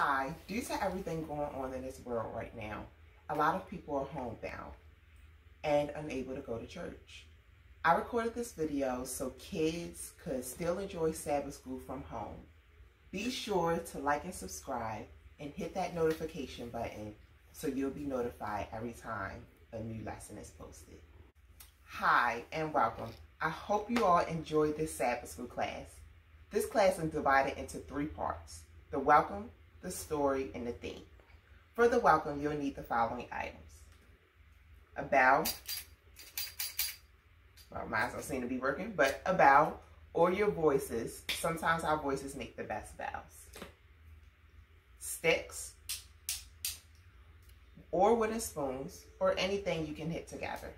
Hi, due to everything going on in this world right now, a lot of people are homebound and unable to go to church. I recorded this video so kids could still enjoy Sabbath school from home. Be sure to like and subscribe and hit that notification button so you'll be notified every time a new lesson is posted. Hi and welcome. I hope you all enjoyed this Sabbath school class. This class is divided into three parts, the welcome, the story, and the theme. For the welcome, you'll need the following items. A bow, well, mine's not seem to be working, but a bow or your voices. Sometimes our voices make the best bows. Sticks or wooden spoons or anything you can hit together.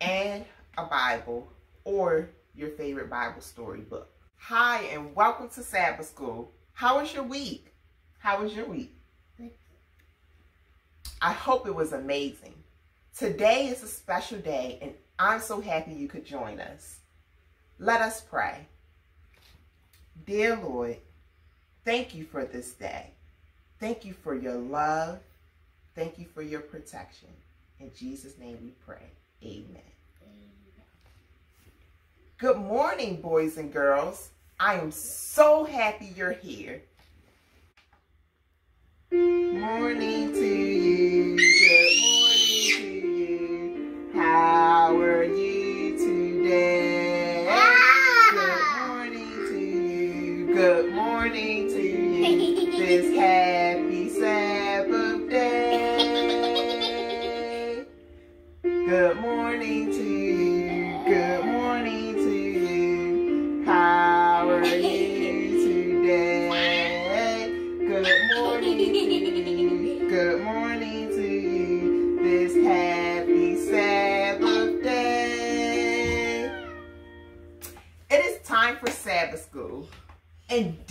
And a Bible or your favorite Bible story book. Hi and welcome to Sabbath School. How was your week? How was your week? I hope it was amazing. Today is a special day and I'm so happy you could join us. Let us pray. Dear Lord, thank you for this day. Thank you for your love. Thank you for your protection. In Jesus' name we pray. Amen. Good morning, boys and girls. I am so happy you're here. Morning to you. Good morning to you. How are you today? Good ah! morning to you. Good morning to you. This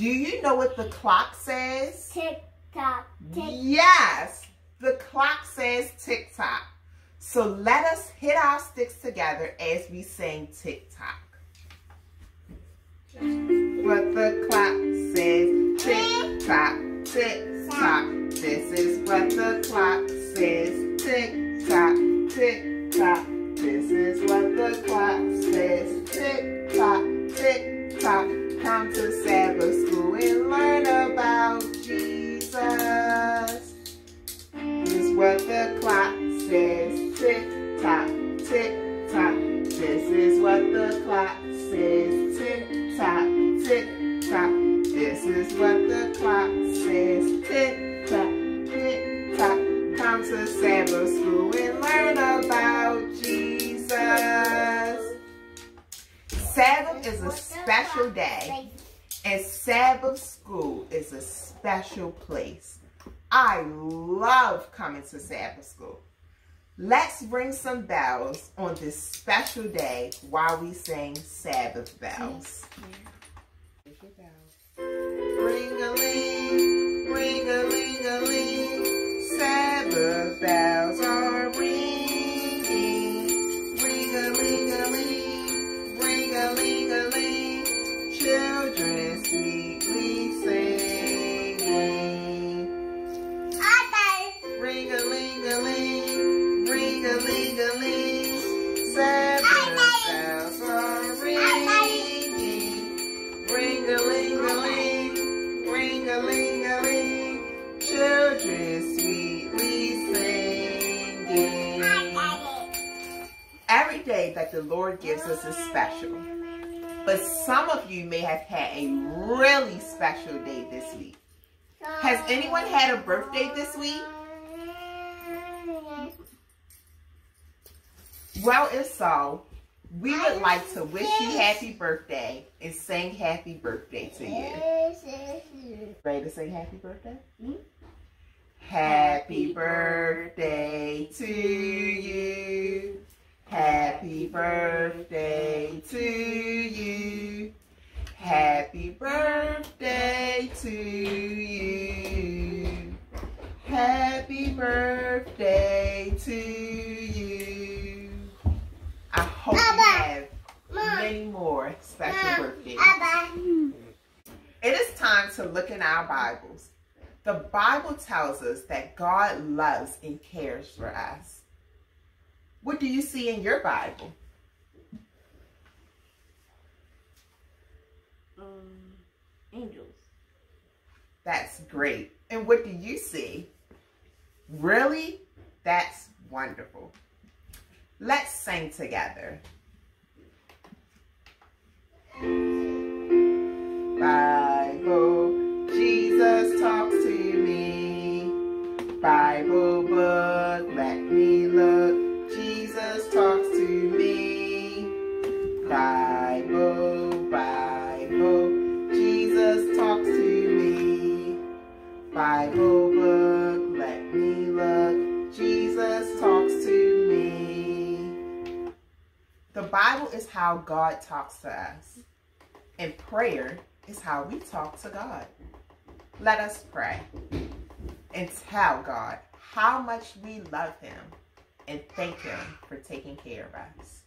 do you know what the clock says? Tick tock, tick. Yes, the clock says tick tock. So let us hit our sticks together as we sing tick tock. What the clock says, tick tock, tick tock. This is what the clock says, tick tock, tick tock. This is what the clock says, tick tock, tick tock. Come to Sabbath school and learn about Jesus. To Sabbath school. Let's ring some bells on this special day while we sing Sabbath bells. Ring a ling, ring a ling a ling, Sabbath bells are ringing. Ring a ling a ling, ring a ling a ling, children sweetly singing. The Lord gives us is special, but some of you may have had a really special day this week. Has anyone had a birthday this week? Well, if so, we would like to wish you happy birthday and sing happy birthday to you. Ready to sing happy birthday? Happy birthday to you. Happy birthday to you. Happy birthday to you. Happy birthday to you. I hope you have many more special birthdays. It is time to look in our Bibles. The Bible tells us that God loves and cares for us. What do you see in your Bible? Um, angels. That's great. And what do you see? Really? That's wonderful. Let's sing together. Bible, Jesus talks to me. Bible how God talks to us. And prayer is how we talk to God. Let us pray and tell God how much we love him and thank him for taking care of us.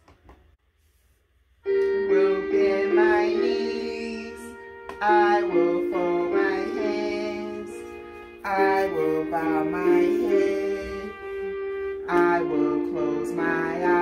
Will bend my knees, I will fold my hands, I will bow my head, I will close my eyes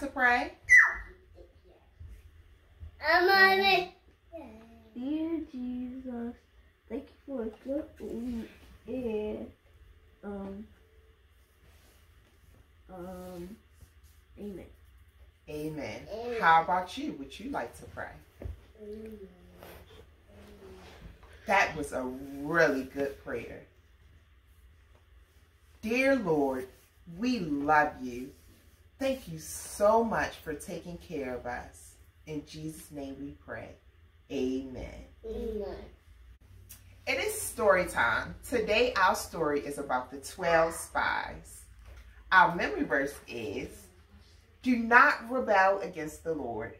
to pray? I'm on it. Dear Jesus, thank you for a good week and um um amen. Amen. How about you? Would you like to pray? That was a really good prayer. Dear Lord, we love you. Thank you so much for taking care of us. In Jesus' name we pray. Amen. Amen. It is story time. Today our story is about the 12 spies. Our memory verse is, do not rebel against the Lord.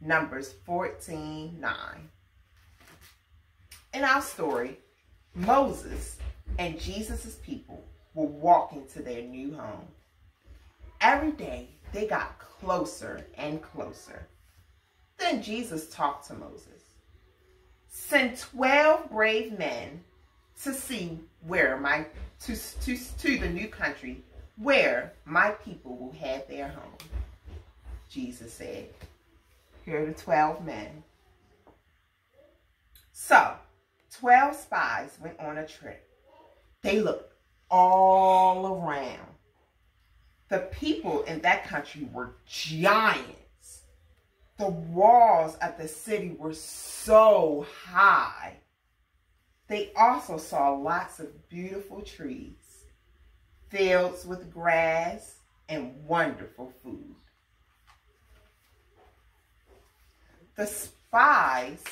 Numbers 14, 9. In our story, Moses and Jesus' people were walking to their new home. Every day they got closer and closer. Then Jesus talked to Moses. Send 12 brave men to see where my to, to, to the new country where my people will have their home. Jesus said, Here are the 12 men. So, 12 spies went on a trip. They looked all around. The people in that country were giants. The walls of the city were so high. They also saw lots of beautiful trees, fields with grass, and wonderful food. The spies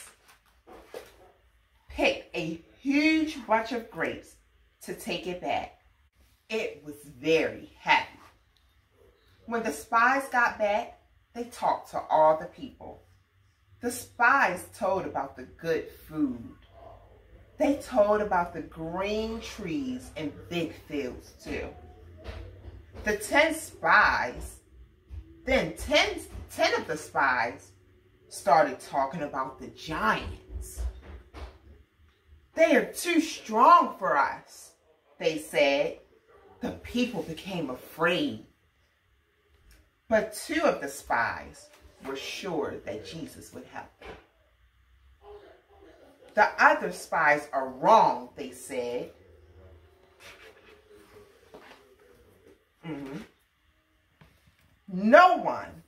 picked a huge bunch of grapes to take it back. It was very happy. When the spies got back, they talked to all the people. The spies told about the good food. They told about the green trees and big fields too. The 10 spies, then 10, 10 of the spies started talking about the giants. They are too strong for us, they said. The people became afraid. But two of the spies were sure that Jesus would help them. The other spies are wrong, they said. Mhm. No one.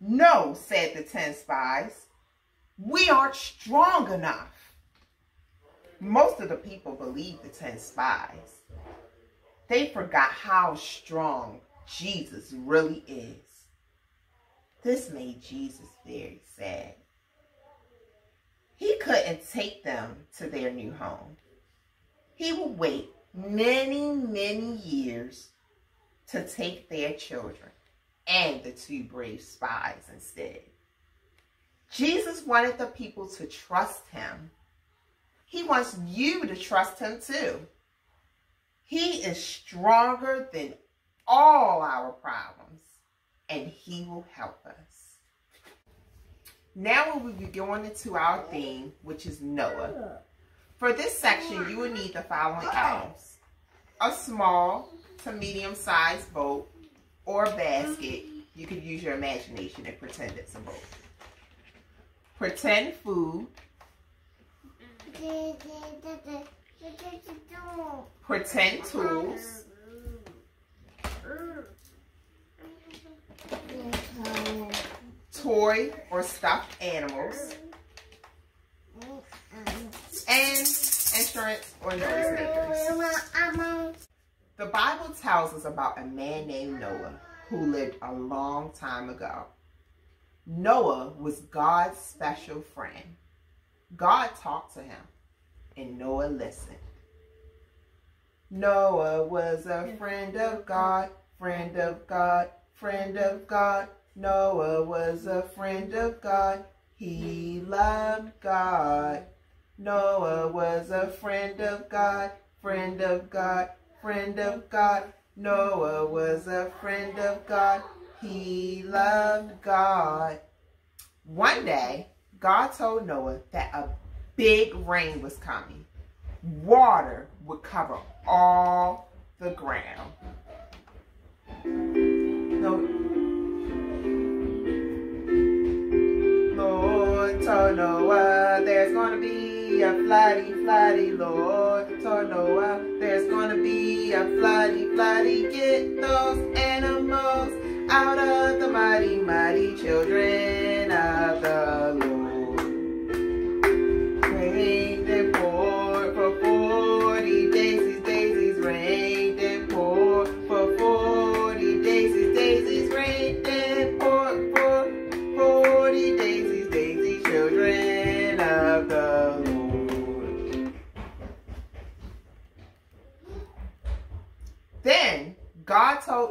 No, said the ten spies. We aren't strong enough. Most of the people believed the ten spies. They forgot how strong Jesus really is. This made Jesus very sad. He couldn't take them to their new home. He would wait many, many years to take their children and the two brave spies instead. Jesus wanted the people to trust him. He wants you to trust him too. He is stronger than all our problems, and he will help us. Now we will be going into our theme, which is Noah. For this section, you will need the following items. A small to medium-sized boat or basket. You could use your imagination and pretend it's a boat. Pretend food. Pretend tools. Toy or stuffed animals. And insurance or noisemakers. The Bible tells us about a man named Noah who lived a long time ago. Noah was God's special friend. God talked to him, and Noah listened. Noah was a friend of God, friend of God, friend of God. Noah was a friend of God. He loved God. Noah was a friend of God, friend of God, friend of God. Noah was a friend of God. He loved God. One day, God told Noah that a big rain was coming. Water would cover all the ground. Lord told Noah there's gonna be a floody, floody. Lord told Noah there's gonna be a floody, floody. Get those animals out of the mighty, mighty children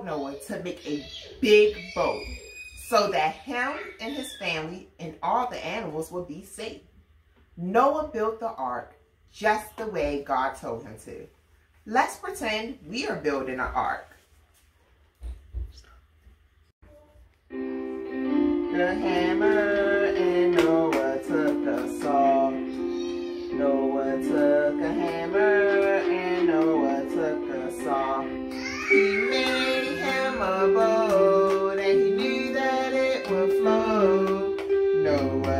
Noah to make a big boat so that him and his family and all the animals would be safe. Noah built the ark just the way God told him to. Let's pretend we are building an ark. The hammer and Noah took a saw. Noah took a hammer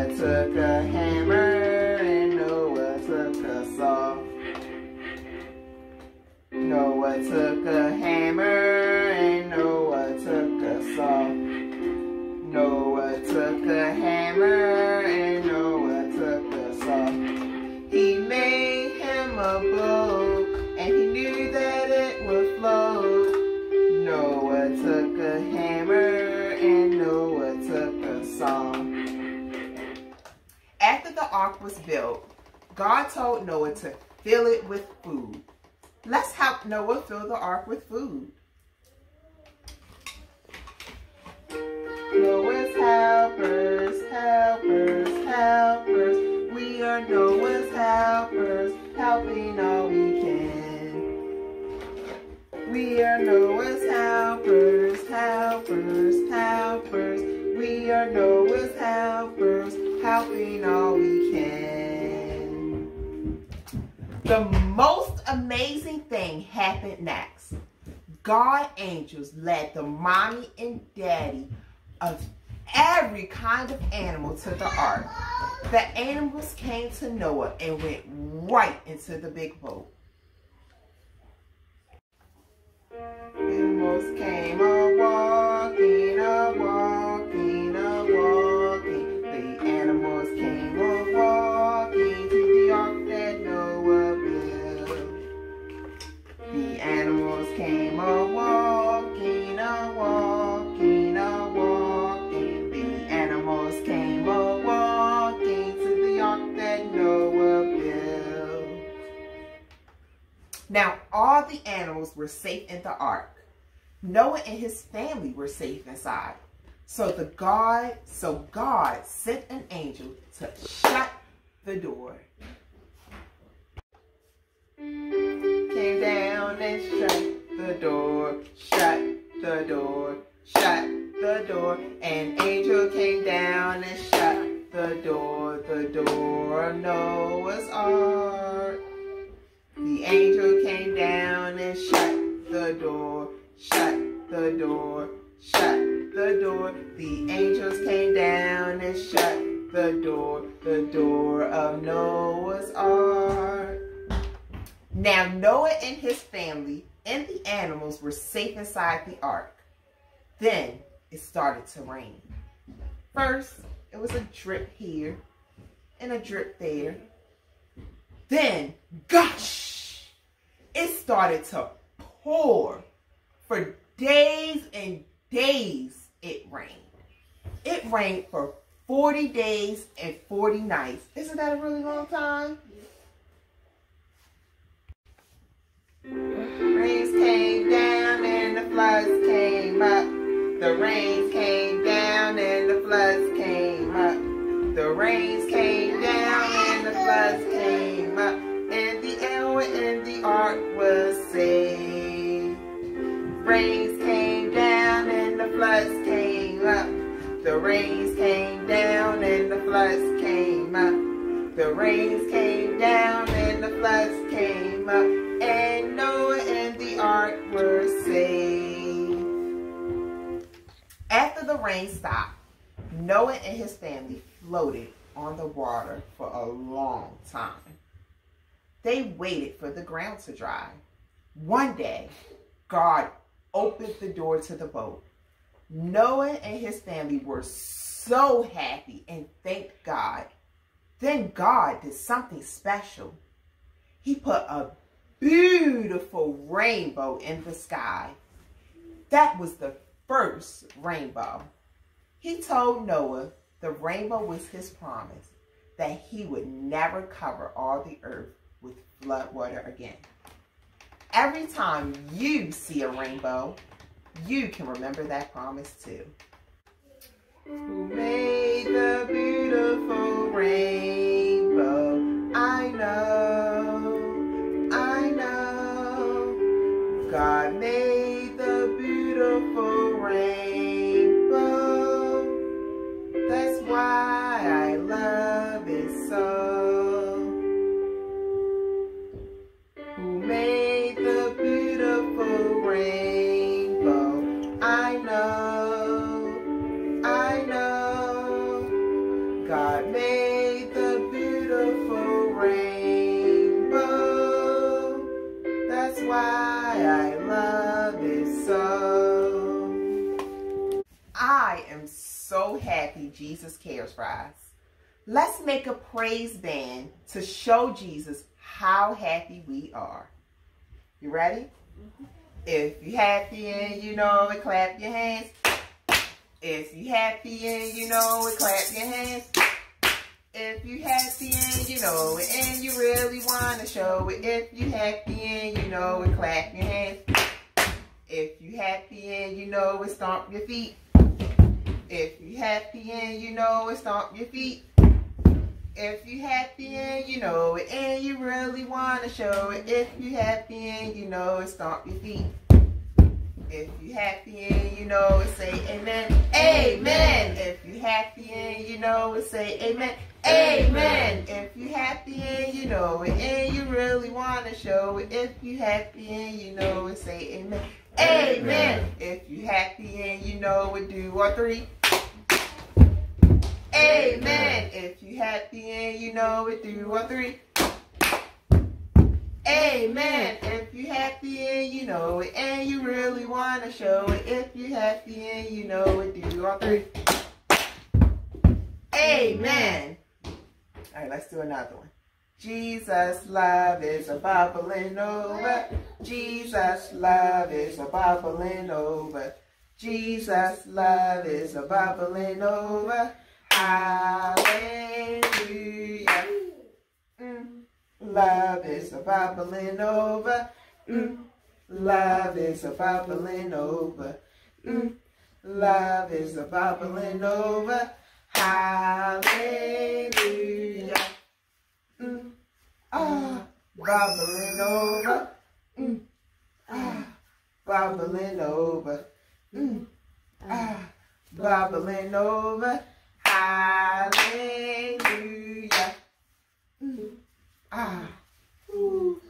Took a hammer and Noah took a saw. Noah took ark was built, God told Noah to fill it with food. Let's help Noah fill the ark with food. Noah's helpers, helpers, helpers. We are Noah's helpers, helping all we can. We are Noah's helpers, helpers, helpers. We are Noah's The most amazing thing happened next. God angels led the mommy and daddy of every kind of animal to the ark. The animals came to Noah and went right into the big boat. Were safe in the ark. Noah and his family were safe inside. So the God, so God sent an angel to shut the door. Came down and shut the door, shut the door, shut the door. An angel came down and shut the door, the door of Noah's ark. Angel came down and shut the door, shut the door, shut the door. The angels came down and shut the door, the door of Noah's ark. Now Noah and his family and the animals were safe inside the ark. Then it started to rain. First, it was a drip here and a drip there. Then, gosh, it started to pour. For days and days it rained. It rained for 40 days and 40 nights. Isn't that a really long time? The rains came down and the floods came up. The rains came down and the floods came up. The rains came down and the floods came The rains came down and the floods came up. The rains came down and the floods came up and Noah and the ark were saved. After the rain stopped, Noah and his family floated on the water for a long time. They waited for the ground to dry. One day, God opened the door to the boat. Noah and his family were so happy and thanked God. Then God did something special. He put a beautiful rainbow in the sky. That was the first rainbow. He told Noah the rainbow was his promise that he would never cover all the earth with flood water again. Every time you see a rainbow, you can remember that promise too. Who made the beautiful rainbow? I know. Jesus cares for us. Let's make a praise band to show Jesus how happy we are. You ready? Mm -hmm. If you happy and you know it, clap your hands. If you happy and you know it, clap your hands. If you happy and you know it, and you really want to show it. If you happy and you know it, clap your hands. If you happy and you know it, stomp your feet. If you happy and you know it, stomp your feet. If you happy and you know it, and you really want to show it. If you happy and you know it, stomp your feet. If you happy and you know it, say amen. Amen. If you happy and you know it, say amen. Amen. If you happy and you know it, and you really want to show it. If you happy and you know it, say amen. Amen. If you happy and you know it, do one, three. Amen. If you happy and you know it, do one, three. Amen. If you happy and you know it, and you really want to show it. If you happy and you know it, do all three. Amen. All right, let's do another one. Jesus' love is a bubbling over. Jesus' love is a bubbling over. Jesus' love is a bubbling over. Hallelujah. Mm. Love is a bubbling over. Mm. Love is a bubbling over. Mm. Love is a bubbling over. Hallelujah. Mm. Ah, bubbling over. Mm. Ah, bubbling over. Mm. Ah, bubbling over. Hallelujah. Mm. Ah. Ooh.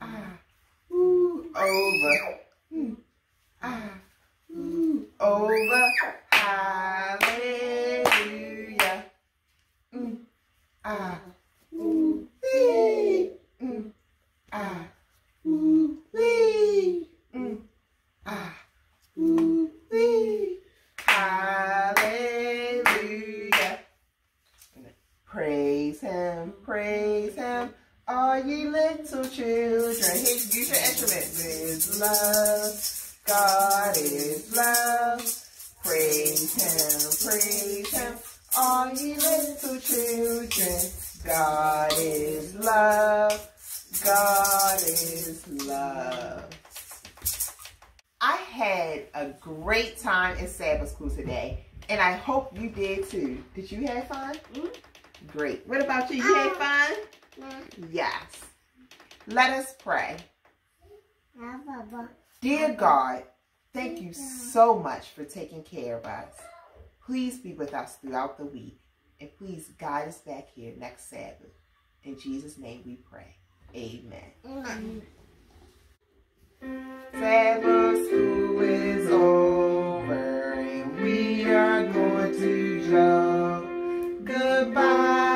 Ah. Ooh. Over. Mm. Ah. Ooh. Over. Hallelujah. Mm. Ah. Wee. Mm. Ah. Wee. Mm. Did too. Did you have fun? Mhm. Great. What about you? You had fun? Yes. Let us pray. Dear God, thank you so much for taking care of us. Please be with us throughout the week, and please guide us back here next Sabbath. In Jesus' name we pray. Amen. Sabbath school is over and we are Joe. Goodbye,